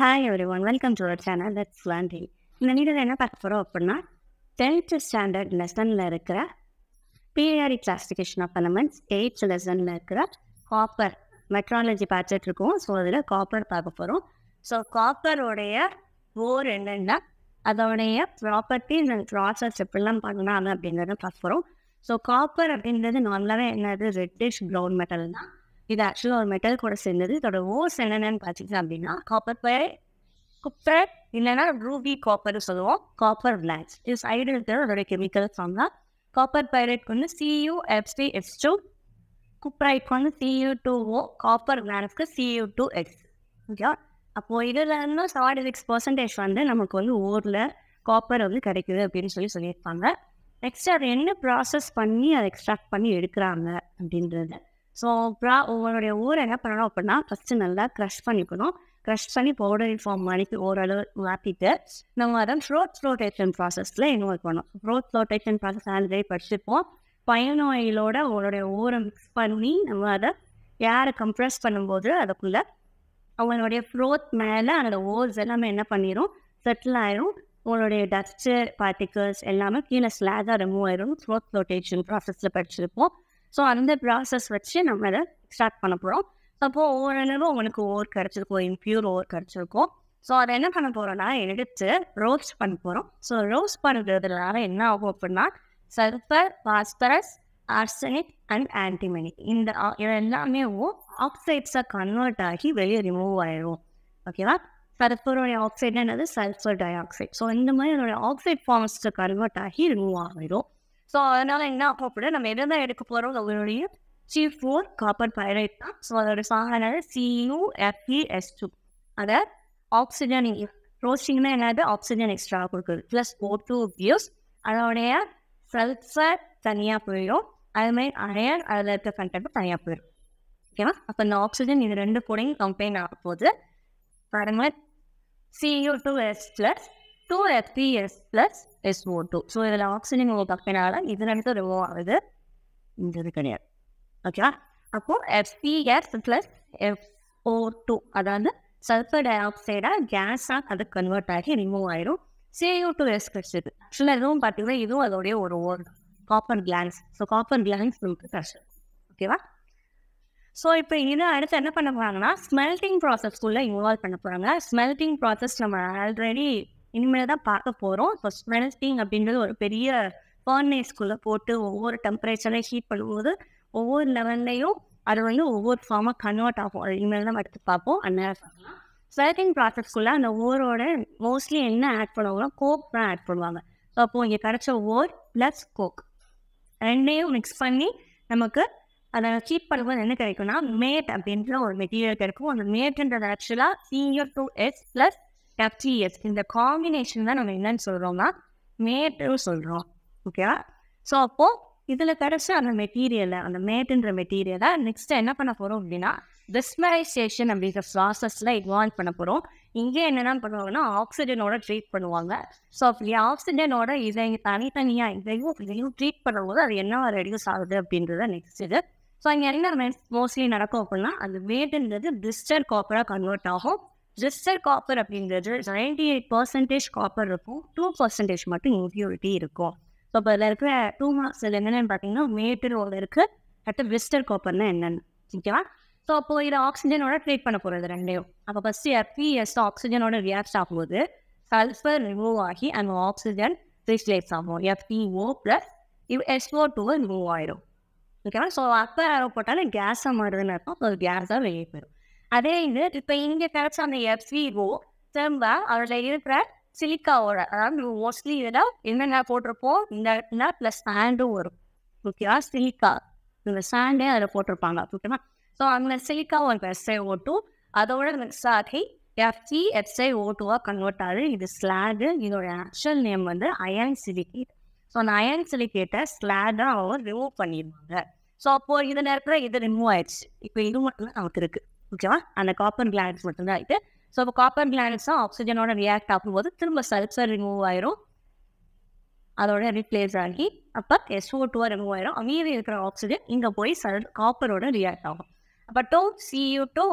Hi everyone welcome to our channel that's Landy இந்த needle என்ன பார்க்க போகிறோம் அப்படின்னா டென்த்து ஸ்டாண்டர்ட் லெசனில் இருக்கிற periodic classification of elements eighth லெசனில் இருக்கிற காப்பர் மெட்ராலஜி பார்த்துட்டு இருக்கோம். ஸோ அதில் காப்பர் பார்க்க போகிறோம் ஸோ காப்பரோடைய ஓர் என்னென்னா? அதோடைய ப்ராப்பர்ட்டிஸ் அண்ட் ப்ராசஸ் எப்படிலாம் பண்ணாங்க அப்படிங்கிறத பார்க்க போகிறோம் ஸோ காப்பர் அப்படின்றது நார்மலாகவே என்னது? ரெட்டிஷ் ப்ரௌன் மெட்டல் தான். இது ஆக்சுவலாக ஒரு மெட்டல் கூட சேர்ந்தது. இதோட ஓஸ் என்னென்னு பார்த்தீங்க அப்படின்னா காப்பர் பை குப்பர் இல்லைன்னா ரூபி காப்பர்னு சொல்லுவோம். காப்பர் பிளாக்ஸ் இது சைடு இருக்கிற அதோட கெமிக்கல் ஃபார்ம் தான். காப்பர் பைரேட்க்கு வந்து CU FC S two cuprite வந்து சியூ டூ ஓ காப்பர் கிளான்ஸ்க்கு சியூ டூ எக்ஸ் ஓகே அப்போது இதில் இருந்து செவன்டி சிக்ஸ் பர்சன்டேஜ் வந்து நமக்கு வந்து ஊரில் காப்பர் வந்து கிடைக்குது அப்படின்னு சொல்லி சொல்லியிருப்பாங்க. நெக்ஸ்ட் அதை என்ன ப்ராசஸ் பண்ணி அதை எக்ஸ்ட்ராக்ட் பண்ணி எடுக்கிறாங்க அப்படின்றது. ஸோ ப்ரா உங்களுடைய ஊரை என்ன பண்ணணும் அப்படின்னா ஃபஸ்ட்டு நல்லா க்ரஷ் பண்ணிக்கணும். க்ரஷ் பண்ணி பவுடர் ஃபார்ம் அனுப்பி ஓரளவு மாற்றிட்டு நம்ம அதை ஃப்ரோட் ஃப்ளோட்டேஷன் ப்ராசஸில் இன்வால்வ் பண்ணோம் ஃப்ரோட் ஃப்ளோட்டேஷன் ப்ராசஸ் ஆல்ரெடி படிச்சிருப்போம். பயனோயிலோட உங்களுடைய ஊரை மிக்ஸ் பண்ணி நம்ம அதை ஏரை கம்ப்ரெஸ் பண்ணும்போது அதுக்குள்ளே அவங்களுடைய ஃப்ரோத் மேலே அந்த ஓல்ஸ் எல்லாமே என்ன பண்ணிடும் செட்டில் ஆயிரும். உங்களுடைய டஸ்ட்டு பார்ட்டிகல்ஸ் எல்லாமே கீழே ஸ்லாகாக ரிமூவ் ஆயிரும். ஃப்ரோத் ஃப்ளோட்டேஷன் ப்ராசஸில் படிச்சிருப்போம். ஸோ அந்த ப்ராசஸ் வச்சு நம்ம அதை எக்ஸ்ட்ராக்ட் பண்ண போகிறோம் அப்போது ஒவ்வொரு நேரம் உங்களுக்கு ஓவர் கிடச்சிருக்கும். இம்ப்யூர் ஓவர் கிடச்சிருக்கும். ஸோ அதை என்ன பண்ண போகிறோம்னா எடுத்து ரோஸ்ட் பண்ண போகிறோம் ஸோ ரோஸ்ட் பண்ணுறதுனால என்ன ஆகும் அப்படின்னா sulphur phosphorus arsenic and antimony இந்த எல்லாமே ஆக்சைட்ஸாக கன்வெர்ட் ஆகி வெளியே ரிமூவ் ஆயிடும் ஓகேவா சல்ஃபருடைய ஆக்சைடு என்னது? சல்ஃபர் டை ஆக்சைடு ஸோ இந்த மாதிரி அதோட ஆக்சைட் ஃபார்ம்ஸ்க்கு கன்வெர்ட் ஆகி ரிமூவ் ஆகிடும் ஸோ அதனால என்ன ஆகும் அப்படின்னா நம்ம எதை எடுக்க போகிறோம் நம்மளுடைய சி ஃபோர் காப்பர் பைரைட் தான். ஸோ அதோட சாகனால C U F E S two அதை ஆக்சிஜன் ரோஸ்டிங்னா என்னது? ஆக்சிஜன் எக்ஸ்ட்ரா கொடுக்குது. ப்ளஸ் ஓ டூ வியூஸ் அதோடைய சல்ஃபர் தனியாக போயிடும். அதுமாதிரி அயன் அதில் இருக்க கண்டென்ட் தனியாக போயிடும். ஓகேவா அப்போ இந்த ஆக்சிஜன் இது ரெண்டு கூடையும் கம்பெயின் ஆக போகுது. பாருங்க. CU two S plus two FES plus SO two so இதில் ஆக்சிஜன் உங்களுக்கு கம்பெனால இது ரெண்டும் ரிமூவ் ஆகுது இந்த இது கிடையாது ஓகேவா அப்போது எஃபிஎஸ் ப்ளஸ் எஃப்ஓ டூ அதாவது சல்ஃபர் டை ஆக்சைடாக கேஸாக அது கன்வெர்ட் ஆகி ரிமூவ் ஆயிரும் சிஓ டூ எஸ் கிடச்சிது ஆக்சுவலாக இதுவும் பார்த்தீங்கன்னா இதுவும் அதோடைய ஒரு ore copper glance so copper glance நமக்கு கிடச்சிது ஓகேவா ஸோ இப்போ இதை அடுத்து என்ன பண்ண போகிறாங்கன்னா ஸ்மெல்டிங் ப்ராசஸ்க்குள்ளே இன்வால்வ் பண்ண போகிறாங்க ஸ்மெல்டிங் ப்ராசஸ் நம்ம ஆல்ரெடி இனிமேல் தான் பார்க்க போகிறோம் இப்போ ஸ்மெல்டிங் அப்படின்றது ஒரு பெரிய ஃபர்னேஸ்குள்ளே போட்டு ஒவ்வொரு டெம்பரேச்சரையும் ஹீட் பண்ணும்போது ஒவ்வொரு லெவல்லையும் அது வந்து ஒவ்வொரு ஃபார்மாக கன்வெர்ட் ஆகும். அது இனிமேல் தான் எடுத்து பார்ப்போம். அந்நேரம் ஸ்வெல்டிங் ப்ராசஸ்க்குள்ளே அந்த ஓரோட மோஸ்ட்லி என்ன ஆட் பண்ணுவாங்கன்னா கோக் தான் ஆட் பண்ணுவாங்க. ஸோ அப்போது இங்கே கிடச்ச ஓர் ப்ளஸ் கோக் ரெண்டையும் மிக்ஸ் பண்ணி நமக்கு அதை ஹீட் பண்ணும்போது என்ன கிடைக்கும்னா மேட் அப்படின்ற ஒரு மெட்டீரியல் கிடைக்கும். அந்த மேட்ன்றது ஆக்சுவலாக senior two S plus FTS இந்த காம்பினேஷன் தான் நம்ம என்னன்னு சொல்கிறோம்னா மேட்டு சொல்கிறோம் ஓகேவா ஸோ அப்போது இதில் கிடச்ச அந்த மெட்டீரியலை அந்த மேட்டுன்ற மெட்டீரியலை நெக்ஸ்ட் என்ன பண்ண போகிறோம் அப்படின்னா டிஸ்மரைசேஷன் அப்படிங்கிற ப்ராசஸில் இன்வால்வ் பண்ண போகிறோம் இங்கே என்னென்ன பண்ணுவாங்கன்னா ஆக்சிஜனோட ட்ரீட் பண்ணுவாங்க. ஸோ அப்படி ஆக்சிஜனோட இதை தனித்தனியாக இதையும் இதையும் ட்ரீட் பண்ணும்போது அது என்ன ரெடியூஸ் ஆகுது அப்படின்றத நெக்ஸ்ட் இது. ஸோ இங்கே என்ன மோஸ்ட்லி நடக்கும் அப்படின்னா அந்த வேட்டுன்றது பிஸ்டர் காப்பராக கன்வெர்ட் ஆகும். ஜிஸ்டர் காப்பர் அப்படிங்கிறது நைன்டி எயிட் பர்சன்டேஜ் காப்பர் இருக்கும். டூ பர்சன்டேஜ் மட்டும் இம்ப்யூரிட்டி இருக்கும். ஸோ இப்போ இதில் இருக்கிற டூ மார்க்ஸில் என்னென்னு பார்த்தீங்கன்னா மேட்டர் ஒன்று இருக்குது அடுத்து விஸ்டர் காப்பர்னா என்னென்னு. ஓகேவா ஸோ அப்போது இதை ஆக்சிஜனோட ட்ரீட் பண்ண போகிறது ரெண்டையும். அப்போ ஃபஸ்ட்டு எஃபிஎஸ் ஆக்சிஜனோட ரியாக்ட் ஆகும்போது சல்ஃபர் ரிமூவ் ஆகி அந்த ஆக்சிஜன் ரீப்ளேஸ் ஆகும். எஃப்இஓ ப்ளஸ் இவ் எஸ்ஓ டூவை ரிமூவ் ஆயிடும் ஓகேவா ஸோ அப்போ யாரோ போட்டாலும் கேஸாக மாறுதுன்னு இருக்கும் அது கேஸாக வெளியே போயிடும் அதே இது இப்போ இங்கே கிடைச்ச அந்த எஃப்இஓ திரும்ப அதில் இருக்கிற சிலிக்காவோட அதாவது மோஸ்ட்லி இதில் என்னென்ன போட்டிருப்போம்? இந்த இடத்துல ப்ளஸ் சாண்டும் வரும். ஓகேவா சிலிக்கா இந்த சாண்டே அதில் போட்டிருப்பாங்க. ஓகேவா ஸோ அந்த சிலிக்கா ஒரு எஸ்ஐ ஓ டூ அதோட மிக்ஸ் ஆகி எஃப்சி எஸ்ஐ ஓ டூவாக கன்வெர்ட் ஆகுது இது ஸ்லாகு இதோட ஆக்சுவல் நேம் வந்து அயன் சிலிகேட் ஸோ அந்த அயன் சிலிகேட்டை ஸ்லாடாக அவங்க ரிமூவ் பண்ணிடுவாங்க. ஸோ அப்போது இது நேரத்தில் இது ரிமூவ் ஆயிடுச்சு. இப்போ இது மட்டும் தான் நமக்கு இருக்குது ஓகேவா? அந்த காப்பர் கிளான்ஸ் மட்டும்தான் இருக்குது ஸோ இப்போ காப்பர் தான் ஆக்சிஜனோட ரியாக்ட் ஆகும்போது திரும்ப சல்ஃபர் ரிமூவ் ஆயிரும். அதோட ரீப்ளேஸ் ஆகி அப்போ எஸ்ஓ டூவாக ரிமூவ் ஆயிரும். மீதி இருக்கிற ஆக்சிஜன் இங்கே போய் சல் காப்பரோட ரியாக்ட் ஆகும். அப்போ டூ சியூ டூ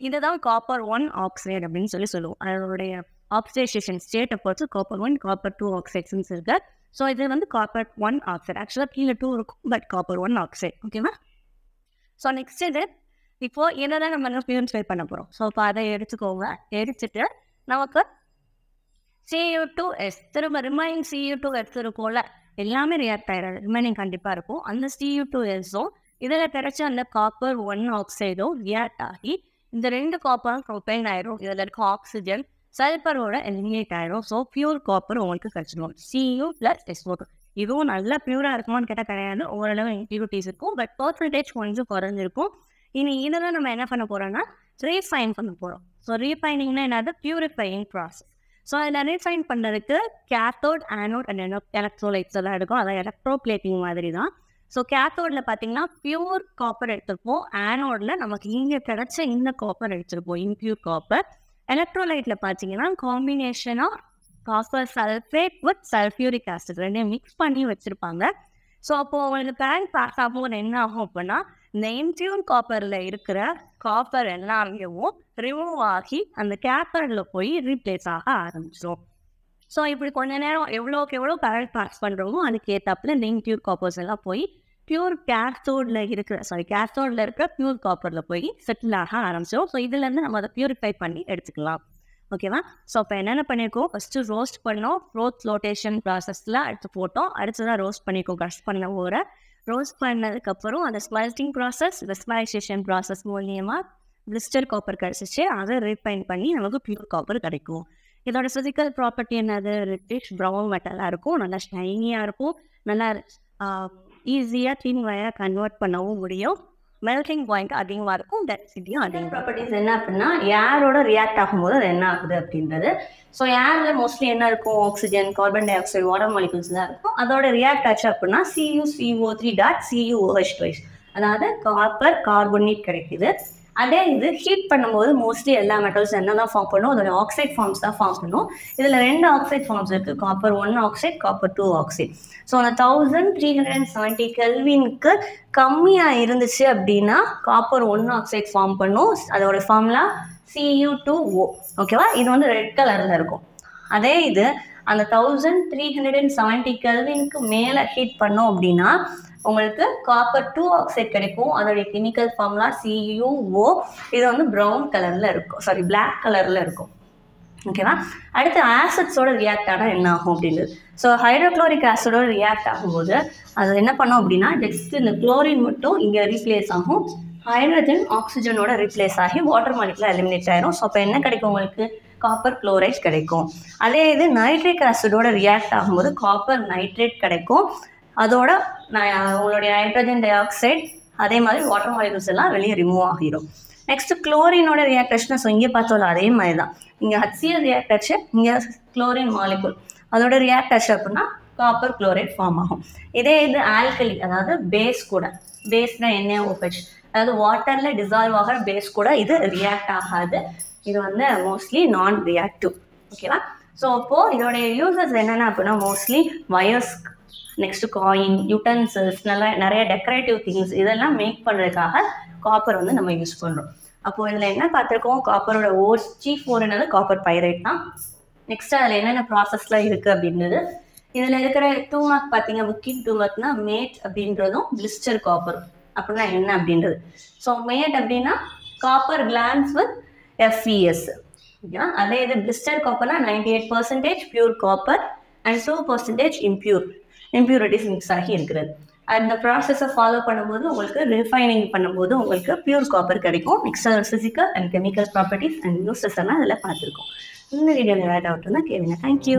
இதுதான் காப்பர் ஒன் ஆக்சைடு அப்படின்னு சொல்லி சொல்லுவோம். அதனுடைய ஆக்சிடைசேஷன் ஸ்டேட்டை பொறுத்து copper one copper two oxides இருக்கு. ஸோ இது வந்து காப்பர் ஒன் ஆக்சைடு ஆக்சுவலாக கீழே டூ இருக்கும் பட் காப்பர் ஒன் ஆக்சைடு ஓகேவா ஸோ நெக்ஸ்ட் இது இப்போ என்னதான் நம்ம பியூரிஃபை பண்ண போகிறோம் ஸோ இப்போ அதை எடுத்துக்கோங்க. எடுத்துட்டு நமக்கு சியூ டூ எஸ் திரும்ப ரிமைனிங் சியூ டூ எஸ் இருக்கும்ல? எல்லாமே ரியாக்ட் ஆயிடும் ரிமைனிங் கண்டிப்பாக இருக்கும். அந்த சியூ டூ எஸ்ஸும் இதில் கிடைச்ச அந்த காப்பர் ஒன் ஆக்சைடும் ரியாக்ட் ஆகி இந்த ரெண்டு காப்பரும் ப்ரொபைன் ஆயிரும். இதில் இருக்க ஆக்சிஜன் சல்பரோட எலிமினேட் ஆயிரும். ஸோ பியூர் காப்பர் உங்களுக்கு கிடைச்சிடும் சியூ ப்ளஸ் எஸ்ஓ இதுவும் நல்லா பியூராக இருக்குமான்னு கேட்டால் கிடையாது. ஓரளவு இம்ப்யூரிட்டிஸ் இருக்கும். பட் பர்சன்டேஜ் கொஞ்சம் குறைஞ்சிருக்கும். இனி இதில் நம்ம என்ன பண்ண போகிறோம்னா ரீஃபைன் பண்ண போகிறோம் ஸோ ரீஃபைனிங்னா என்னது? பியூரிஃபையிங் ப்ராசஸ் ஸோ அதில் ரீஃபைன் பண்ணுறதுக்கு கேத்தோட் ஆனோட் அண்ட் எலக்ட்ரோலைட்ஸ் எல்லாம் எடுக்கும். அதான் எலக்ட்ரோ பிளேட்டிங் மாதிரி தான் ஸோ கேத்தோடில் பார்த்தீங்கன்னா பியூர் காப்பர் எடுத்திருப்போம். ஆனோடில் நமக்கு இங்கே கிடைச்ச இந்த காப்பர் எடுத்திருப்போம். இம்பியூர் காப்பர் எலக்ட்ரோலைட்டில் பார்த்தீங்கன்னா காம்பினேஷனாக copper sulphate with sulphuric acid ரெண்டையும் மிக்ஸ் பண்ணி வச்சுருப்பாங்க. ஸோ அப்போது உங்களுக்கு பேங்க் பாஸ் ஆகும்போது என்ன ஆகும் அப்படின்னா இந்த இன்டியூன் காப்பரில் இருக்கிற காப்பர் எல்லாமேவும் ரிமூவ் ஆகி அந்த கேப்பரில் போய் ரீப்ளேஸ் ஆக ஆரம்பிச்சிடும் ஸோ இப்படி கொஞ்ச நேரம் எவ்வளோக்கு எவ்வளோ கரண்ட் பாஸ் பண்ணுறோமோ அதுக்கு ஏற்றாப்புல இந்த காப்பர்ஸ் எல்லாம் போய் பியூர் கேத்தோடில் இருக்கிற சாரி கேத்தோடில் இருக்கிற பியூர் காப்பரில் போய் செட்டில் ஆக ஆரம்பிச்சிடும் ஸோ இதுலேருந்து நம்ம அதை பியூரிஃபை பண்ணி எடுத்துக்கலாம். ஓகேவா? ஸோ இப்போ என்னென்ன பண்ணியிருக்கோம் ஃபஸ்ட்டு ரோஸ்ட் பண்ணோம். ரோத் லோட்டேஷன் ப்ராசஸில் அடுத்து போட்டோம். அடுத்ததான் ரோஸ்ட் பண்ணியிருக்கோம் க்ரஷ் பண்ண ஊரை ரோஸ்ட் பண்ணதுக்கப்புறம் அந்த ஸ்மெல்டிங் ப்ராசஸ் வெஸ்மலைசேஷன் ப்ராசஸ் மூலியமாக பிளிஸ்டர் காப்பர் கிடச்சிச்சு அதை ரீஃபைன் பண்ணி நமக்கு பியூர் காப்பர் கிடைக்கும். இதோட ஃபிசிக்கல் ப்ராப்பர்ட்டி என்னது? ரிட்டிஷ் ப்ரௌன் மெட்டலாக இருக்கும். நல்லா ஷைனியாக இருக்கும். நல்லா ஈஸியாக தின் வயராக கன்வெர்ட் பண்ணவும் முடியும். மெல்டிங் பாயிண்ட் அதிகமாக இருக்கும் டென்சிட்டியும் அதிகம் ப்ராப்பர்ட்டிஸ் என்ன அப்படின்னா ஏரோட ரியாக்ட் ஆகும்போது அது என்ன ஆகுது அப்படின்றது. ஸோ ஏரில் மோஸ்ட்லி என்ன இருக்கும்? Oxygen carbon dioxide water molecules தான் இருக்கும். அதோட ரியாக்ட் ஆச்சு அப்படின்னா CU CO three dot CUOH twice அதாவது காப்பர் கார்பனேட் கிடைக்குது. அதே இது ஹீட் பண்ணும்போது மோஸ்ட்லி எல்லா மெட்டல்ஸ் என்ன தான் ஃபார்ம் பண்ணும்? அதோட ஆக்சைட் ஃபார்ம்ஸ் தான் ஃபார்ம் பண்ணும். இதில் ரெண்டு ஆக்சைட் ஃபார்ம்ஸ் இருக்குது copper one oxide copper two oxide so அந்த thousand three hundred and seventy கெல்வினுக்கு கம்மியாக இருந்துச்சு அப்படின்னா காப்பர் ஒன் ஆக்சைட் ஃபார்ம் பண்ணும். அதோட ஃபார்ம்லாம் சியூ டூ ஓ ஓகேவா இது வந்து ரெட் கலரில் இருக்கும். அதே இது அந்த thousand three hundred and seventy கெல்வினுக்கு மேலே ஹீட் பண்ணோம் அப்படின்னா உங்களுக்கு காப்பர் டூ ஆக்சைட் கிடைக்கும். அதோடைய கெமிக்கல் ஃபார்ம்லாம் சியூஓ இது வந்து ப்ரௌன் கலரில் இருக்கும். சாரி பிளாக் கலரில் இருக்கும். ஓகேவா அடுத்து ஆசிட்ஸோட ரியாக்ட் ஆனால் என்ன ஆகும் அப்படின்றது. ஸோ ஹைட்ரோக்ளோரிக் ஆசிடோட ரியாக்ட் ஆகும்போது அது என்ன பண்ணோம் அப்படின்னா ஜஸ்ட் இந்த குளோரின் மட்டும் இங்கே ரீப்ளேஸ் ஆகும். ஹைட்ரஜன் ஆக்சிஜனோட ரீப்ளேஸ் ஆகி வாட்டர் மாலிகுலர் எலிமினேட் ஆயிரும். ஸோ அப்போ என்ன கிடைக்கும் உங்களுக்கு? காப்பர் குளோரைட் கிடைக்கும். அதே இது நைட்ரிக் ஆசிடோட ரியாக்ட் ஆகும்போது காப்பர் நைட்ரேட் கிடைக்கும். அதோட உங்களுடைய நைட்ரஜன் டை ஆக்சைடு அதே மாதிரி வாட்டர் மாலிகூல்ஸ் எல்லாம் வெளியே ரிமூவ் ஆகிடும் நெக்ஸ்ட் குளோரினோட ரியாக்டேஷன் ஸோ இங்கே பார்த்தோம்ல அதே மாதிரி தான் இங்கே ஹச்சிஎல் ரியாக்டச்சு இங்கே குளோரின் மாலிகூல் அதோட ரியாக்டச்சு அப்படின்னா காப்பர் குளோரைட் ஃபார்ம் ஆகும். இதே இது ஆல்கலி அதாவது பேஸ் கூட. பேஸ்னா என்ன ஓபெச் அதாவது வாட்டரில் டிசால்வ் ஆகிற பேஸ் கூட இது ரியாக்ட் ஆகாது. இது வந்து மோஸ்ட்லி நான் ரியாக்டிவ் ஓகேவா ஸோ அப்போது இதோடைய யூசஸ் என்னென்ன அப்படின்னா mostly wires next coin utensils நல்லா நிறைய டெக்கரேட்டிவ் திங்ஸ் இதெல்லாம் மேக் பண்ணுறதுக்காக காப்பர் வந்து நம்ம யூஸ் பண்ணுறோம் அப்போது இதில் என்ன பார்த்துருக்கோம்? காப்பரோட ஓர் சீஃப் ஓர் என்னது? காப்பர் பைரைட் தான். நெக்ஸ்ட் அதில் என்னென்ன ப்ராசஸ்லாம் இருக்குது அப்படின்றது. இதில் இருக்கிற டூ மார்க் பார்த்தீங்க முக்கியம் டூ மார்க்னா மேட் அப்படின்றதும் பிளிஸ்டர் காப்பர் அப்படின்னா என்ன அப்படின்றது? ஸோ மேட் அப்படின்னா காப்பர் கிளான்ஸ் வித் எஃப்இஎஸ் ஓகேவா அதே இது blister காப்பர்னா ninety eight percentage pure copper and two percentage impure impurities mix ஆகி இருக்கிறது. அந்த ப்ராசஸை ஃபாலோ பண்ணும்போது உங்களுக்கு ரிஃபைனிங் பண்ணும்போது உங்களுக்கு பியூர் காப்பர் கிடைக்கும். Next physical and chemical properties and uses எல்லாம் அதில் பார்த்துருக்கோம். இந்த வீடியோவில் ஏதாவது டவுட்னா கேளுங்க. தேங்க்யூ